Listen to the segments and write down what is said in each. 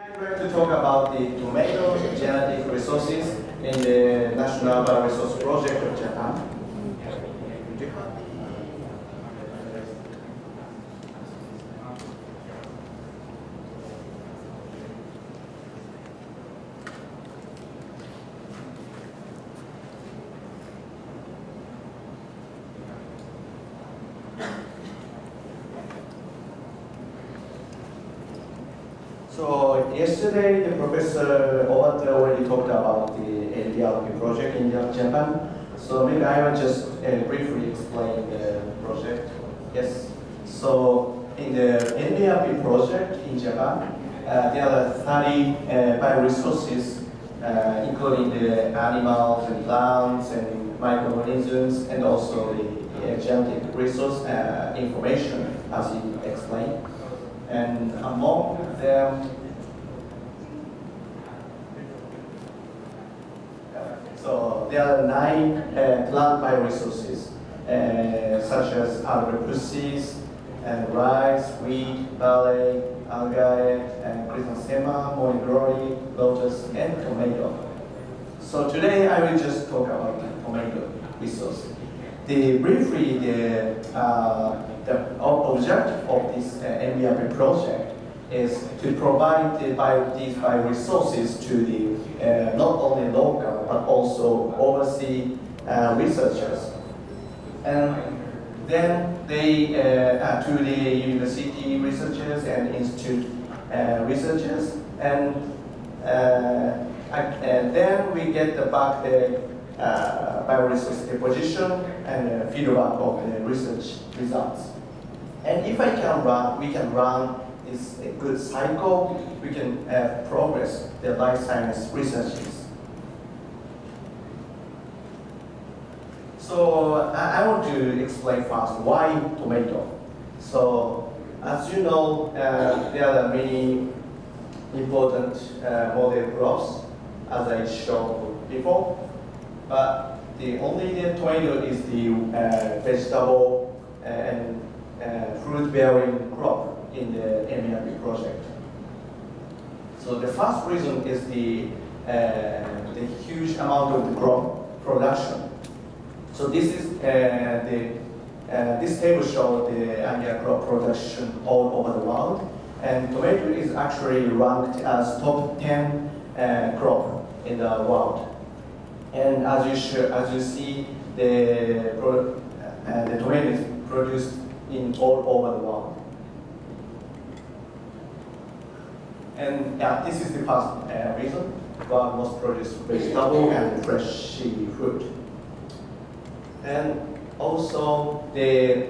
I'd going to talk about the tomato genetic resources in the National Bioresource Project of Japan. So yesterday the professor Owata already talked about the NBRP project in Japan. So maybe I will just uh, briefly explain the project. Yes. So in the NBRP project in Japan, uh, there are 30 uh, bioresources, uh, including the animals and plants and microorganisms, and also the, the genetic resource uh, information, as you explained. And among them, so there are nine uh, plant bioresources, uh, such as arabidopsis, and rice, wheat, barley, algae, and chrysanthemum, morning glory, lotus, and tomato. So today I will just talk about the tomato resource. The briefly the uh, the objective of this uh, NBRP project is to provide the these bioresources to the uh, not only local but also overseas uh, researchers. And then they, uh, uh to the university researchers and institute uh, researchers, and, uh, and then we get the back the uh, bioresource deposition and feedback of the research results. And if I can run, we can run this a good cycle, we can have progress the life science researches. So I, I, want to explain first why tomato. So as you know, uh, there are many important uh, model crops as I showed before, but the only the tomato is the uh, vegetable and uh, fruit-bearing crop in the NBRP project. So the first reason is the, uh, the huge amount of the crop production. So this is uh, the uh, this table shows the annual crop production all over the world, and tomato is actually ranked as top 10 uh, crop in the world. And as you as you see, the uh, the tomato is produced in all over the world. And yeah, this is the first uh, reason why most produce vegetable and fresh fruit. And also the,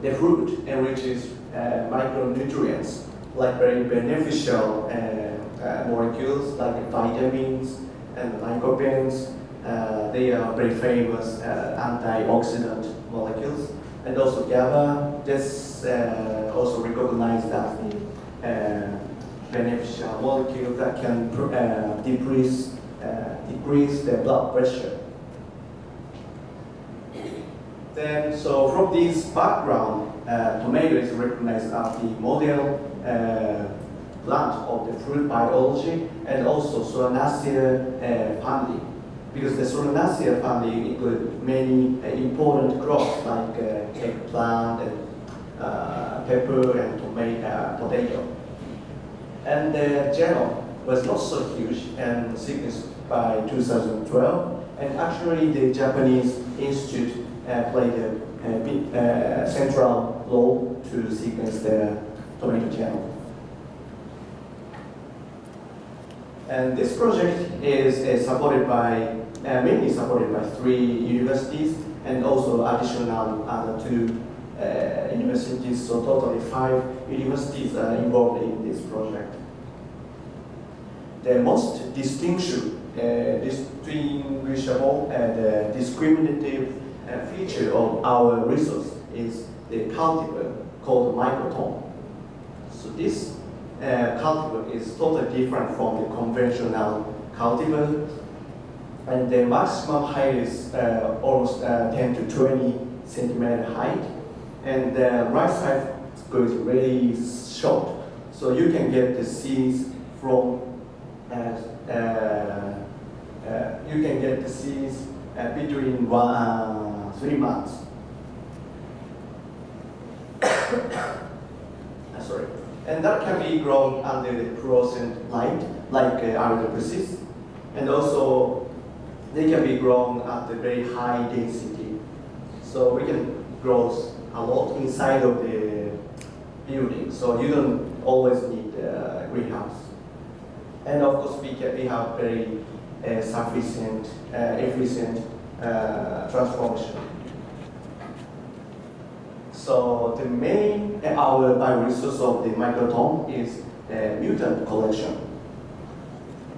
the fruit enriches uh, micronutrients like very beneficial uh, uh, molecules like vitamins and lycopenes. Uh, they are very famous uh, antioxidant molecules and also GABA just uh, also recognize that the uh, beneficial molecule that can uh, decrease uh, decrease the blood pressure. Then, so from this background, uh, tomato is recognized as the model uh, plant of the fruit biology and also Solanaceae family because the Solanaceae family include many uh, important crops like uh, eggplant and uh, pepper and tomato, uh, potato. And the genome was not so huge and sequenced by 2012. And actually the Japanese institute uh, played a, a uh, central role to sequence the tomato genome. And this project is, is supported by uh, mainly supported by three universities and also additional other two uh, universities, so totally five universities are involved in this project. The most distinction, uh, distinguishable and uh, discriminative uh, feature of our resource is the cultivar called Micro-Tom. So this uh, cultivar is totally different from the conventional cultivar and the maximum height is uh, almost uh, 10 to 20 centimeter height, and the right side goes really short, so you can get the seeds from uh, uh, uh, you can get disease uh, between one, three months. Sorry. And that can be grown under the fluorescent light, like uh, arabidopsis. And also, they can be grown at a very high density. So we can grow a lot inside of the building. So you don't always need a greenhouse. And of course, we, can, we have very uh, sufficient, uh, efficient uh, transformation. So the main, uh, our bioresource of the Micro-Tom is uh, mutant collection.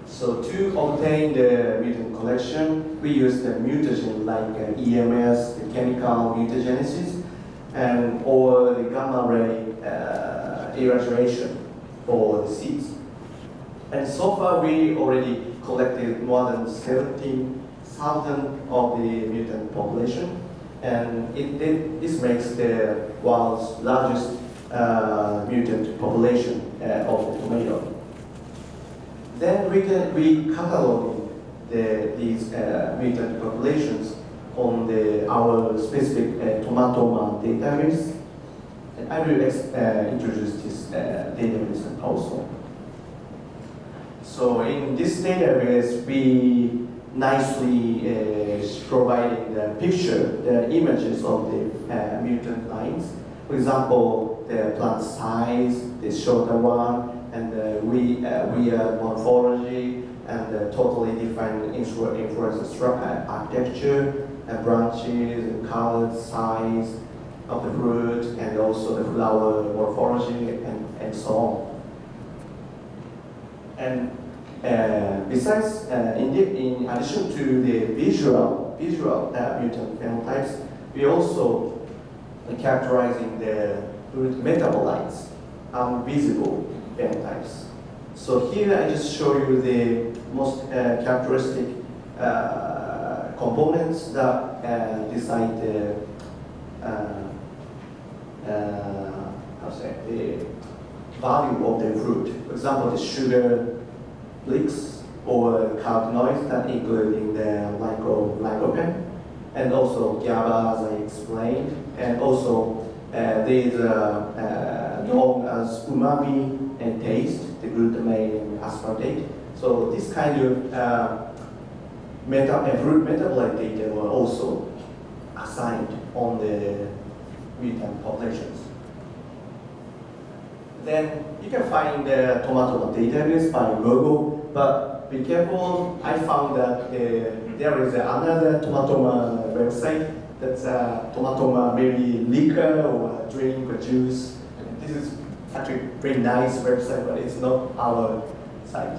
So to obtain the mutant collection, we use the mutagen like uh, EMS, the chemical mutagenesis, and or the gamma ray uh, irradiation for the seeds. And so far, we already collected more than 17,000 of the mutant population and it, it, this makes the world's largest uh, mutant population uh, of the tomato. Then we can we catalog the, these uh, mutant populations on the, our specific uh, tomatoma database. And I will uh, introduce this uh, database also. So in this database, we nicely uh, providing the picture, the images of the uh, mutant lines. For example, the plant size, the shorter one, and the we, uh, weird morphology, and the totally different inflorescence uh, architecture, and branches, and color, size of the fruit, and also the flower morphology, and, and so on. And uh, besides, uh, in, the, in, addition to the visual, visual mutant phenotypes, we also characterizing the metabolites, invisible phenotypes. So here I just show you the most uh, characteristic uh, components that uh, decide the how say the value of the fruit. For example, the sugar leaks or carotenoids that including the lyco, lycopene and also GABA as I explained and also uh, these uh, uh, known as umami and taste, the glutamate and aspartate. So this kind of uh, meta fruit metabolite data were also assigned on the mutant populations. Then you can find the tomato database by Google, but be careful. I found that uh, there is another tomatoma website that's a tomatoma maybe liquor or drink or juice. This is actually a very nice website, but it's not our site.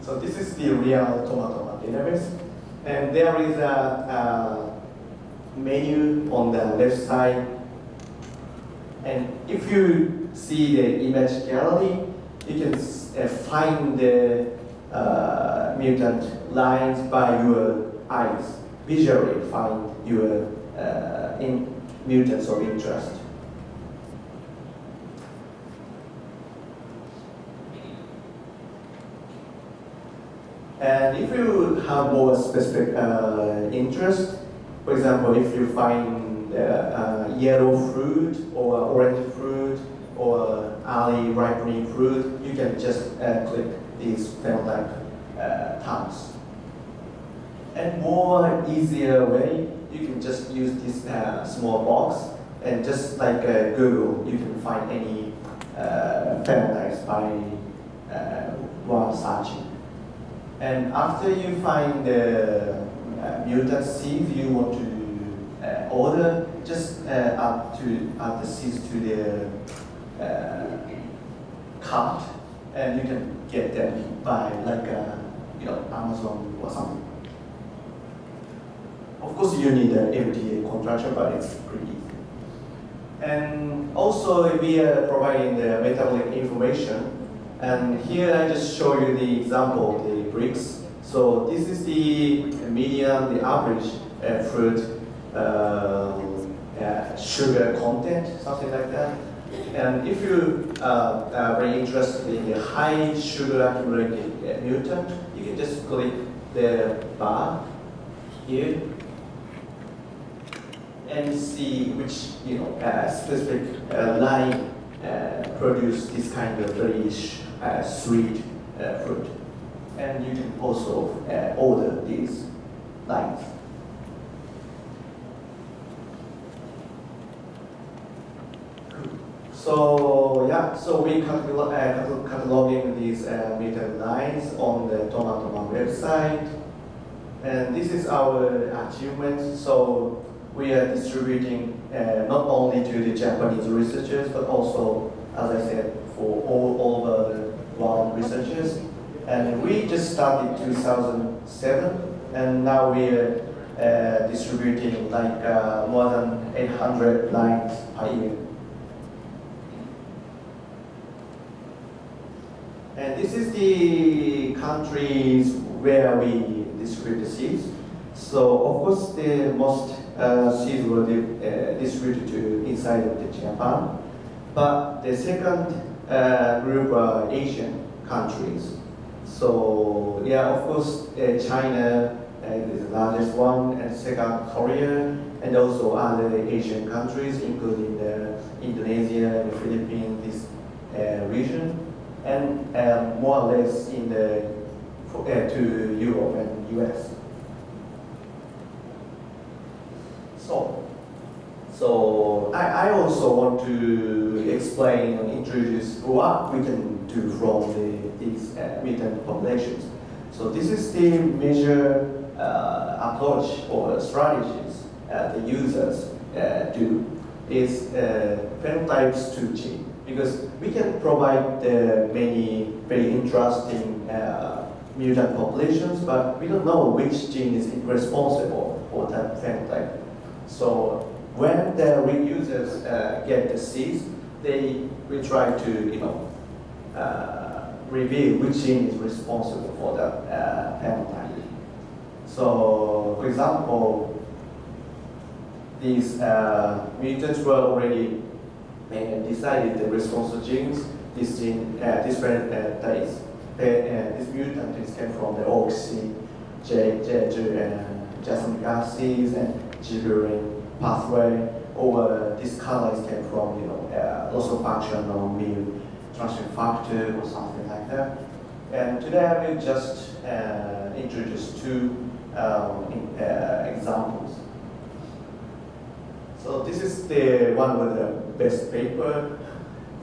So this is the real tomatoma database. And there is a, a menu on the left side. And if you see the image gallery, you can uh, find the uh, mutant lines by your eyes, visually find your uh, in mutants of interest. And if you have more specific uh, interest, for example, if you find uh, uh, yellow fruit or orange or early ripening fruit, you can just uh, click these phenotype uh, tabs. And more easier way, you can just use this uh, small box and just like uh, Google, you can find any uh, phenotypes by uh, while searching. And after you find the mutant seeds you want to order, just add to add the seeds to the uh, cart, and you can get them by like uh, you know Amazon or something. Of course, you need an MTA contraction, but it's pretty easy. And also, we are providing the metabolic information. And here I just show you the example of the Brix. So this is the median, the average uh, fruit uh, uh, sugar content, something like that. And if you uh, are very interested in the high sugar accumulated uh, mutant, you can just click the bar here and see which you know uh, specific uh, line uh, produce this kind of very uh, sweet uh, fruit. And you can also order these lines. So yeah, so we uh, cataloging these uh, meter lines on the Tomatoma website. And this is our achievement. So we are distributing uh, not only to the Japanese researchers, but also, as I said, for all over the world researchers. And we just started 2007, and now we are uh, distributing like uh, more than 800 lines per year. And this is the countries where we distribute the seeds. So of course the most uh, seeds were uh, distributed to inside of the Japan. But the second uh, group are Asian countries. So yeah, of course uh, China uh, is the largest one, and second Korea, and also other Asian countries, including the Indonesia, the Philippines, this uh, region and um, more or less in the uh, to Europe and US. So, so I, I also want to explain and introduce what we can do from the, these uh, mutant populations. So this is the major uh, approach or strategies uh, the users uh, do is uh, phenotypes to gene because we can provide many very interesting uh, mutant populations, but we don't know which gene is responsible for that phenotype. So when the users uh, get the seeds, they will try to you know uh, reveal which gene is responsible for that uh, phenotype. So, for example, these uh, mutants were already and decided the responsible genes, this gene, uh, this uh, is, uh, this mutant is came from the OXY, J, J, J, uh, jasmine and gibberellin pathway, or this color is came from, you know, uh, loss of function of mu transcript factor or something like that. And today I will just uh, introduce two um, in, uh, examples. So this is the one with the best paper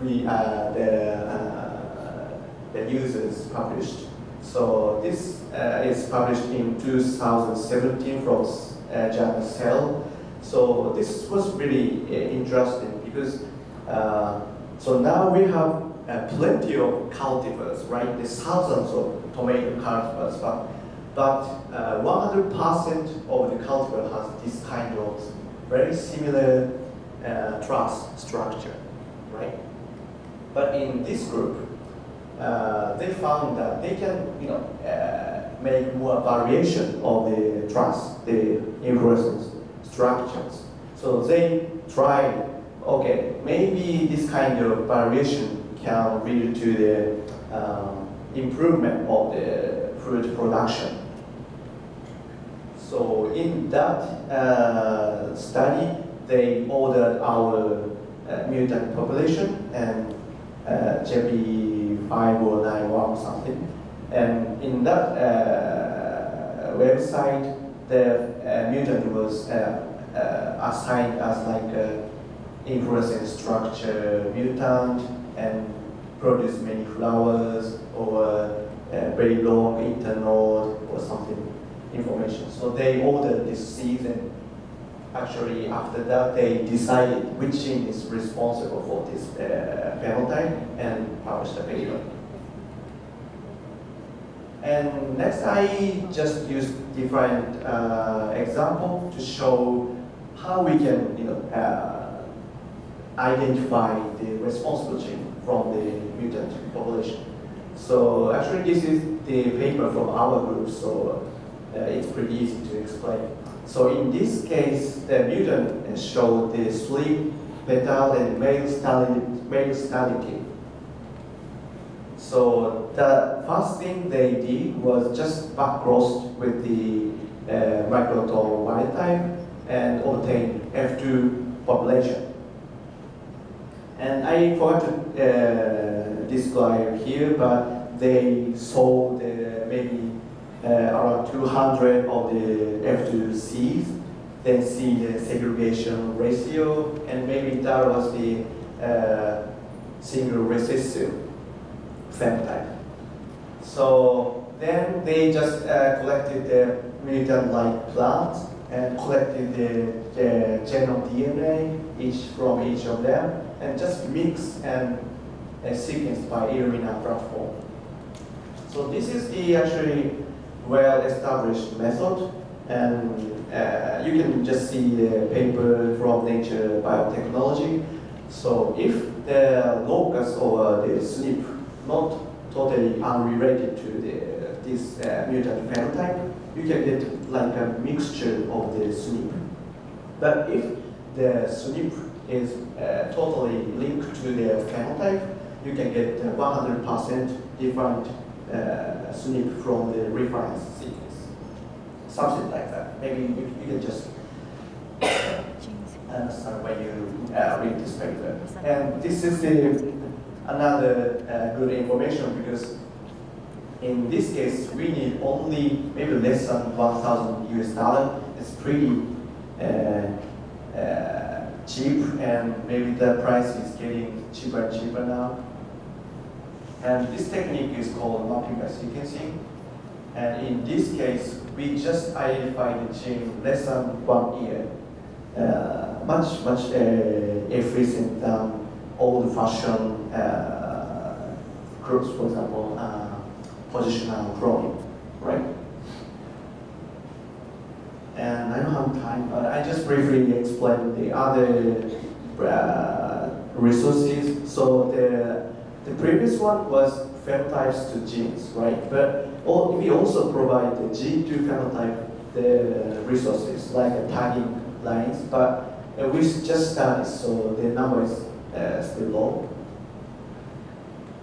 we uh, the, uh, the users published. So this uh, is published in 2017 from uh, Cell. So this was really uh, interesting because uh, so now we have uh, plenty of cultivars, right? There's thousands of tomato cultivars, but but 100% of the cultivar has this kind of very similar uh, structure, right? But in this group, uh, they found that they can, you know, uh, make more variation of the truss, the inflorescence structures. So they tried, okay, maybe this kind of variation can lead to the um, improvement of the fruit production. So in that uh, study, they ordered our uh, mutant population and uh, JP5091 or something. And in that uh, website, the uh, mutant was uh, assigned as like a inflorescence structure mutant and produce many flowers or very long internode or something information. So they ordered this and actually after that they decided which gene is responsible for this uh, phenotype and published the paper. And next I just use different uh, example to show how we can you know, uh, identify the responsible gene from the mutant population. So actually this is the paper from our group, so uh, it's pretty easy to explain. So in this case, the mutant showed the split petal and male sterility. So the first thing they did was just backcross with the uh, Micro-Tom type and obtain F2 population. And I forgot to uh, describe here, but they saw uh, maybe around 200 of the F2Cs, then see the segregation ratio, and maybe that was the uh, single recessive phenotype. So then they just uh, collected the mutant-like plants and collected the, the genome DNA each from each of them and just mix and uh, sequence by Illumina platform. So this is the actually well-established method and uh, you can just see the paper from Nature Biotechnology. So if the locus or the SNP not totally unrelated to the, this uh, mutant phenotype, you can get like a mixture of the SNP. But if the SNP is uh, totally linked to the phenotype, you can get 100% different SNP from the reference sequence. Something like that. Maybe you, you can just understand when you uh, read this paper. And this is the, another uh, good information because in this case, we need only maybe less than 1,000 US dollar. It's pretty uh, uh, cheap and maybe the price is getting cheaper and cheaper now. And this technique is called mapping by sequencing. And in this case, we just identified the gene less than one year. Uh, much, much uh, efficient than old-fashioned uh, groups, for example, uh, positional cloning, right? And I don't have time, but I just briefly explain the other uh, resources. So the, the previous one was phenotypes to genes, right? But we also provide the gene to phenotype the resources, like tagging lines, but uh, we just started, so the number is uh, still low.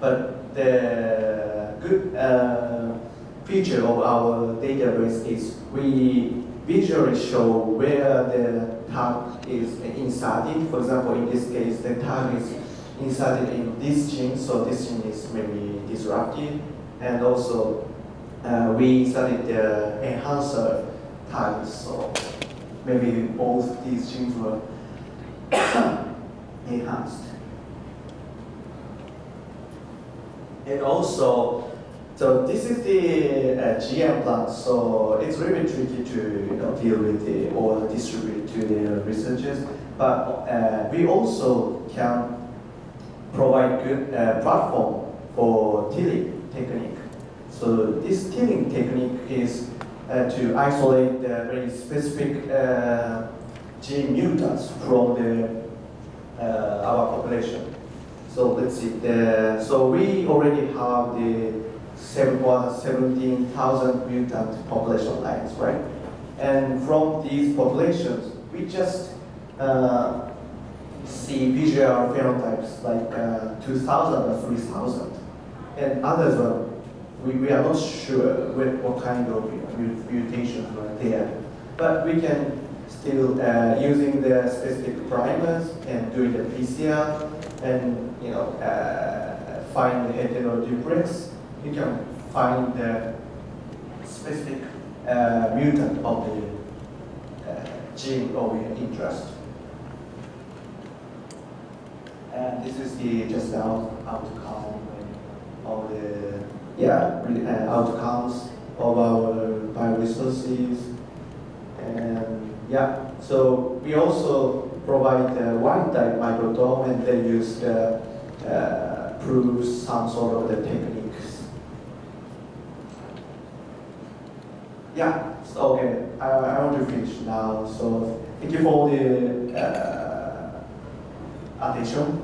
But the good uh, feature of our database is we visually show where the tag is inserted. For example, in this case, the tag is inserted in this gene, so this gene is maybe disrupted. And also, uh, we studied the enhancer tags, so maybe both these genes were enhanced. And also, so this is the uh, GM plant, so it's really tricky to you know, deal with the, or distribute to the researchers. But uh, we also can provide good uh, platform for tilling technique. So this tilling technique is uh, to isolate the very specific uh, gene mutants from the uh, our population. So let's see. The, so we already have the 17,000 mutant population lines, right? And from these populations, we just uh, see visual phenotypes like uh, 2,000 or 3,000. And others, are, we, we are not sure what, what kind of mutations are there. But we can still, uh, using the specific primers and doing the PCR and you know, uh, find the heteroduplex, you can find the specific uh, mutant of the uh, gene of interest. And this is the just the outcome of the yeah uh, outcomes of our bioresources. And yeah, so we also provide the wild type Micro-Tom and they use the uh, prove some sort of the techniques. Yeah, so okay, I, I want to finish now. So thank you for the uh, attention.